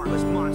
harmless mind.